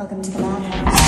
Welcome to the madhouse.